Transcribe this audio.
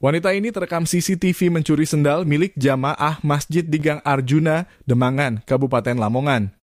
Wanita ini terekam CCTV mencuri sendal milik jamaah Masjid di Gang Arjuna, Demangan, Kabupaten Lamongan.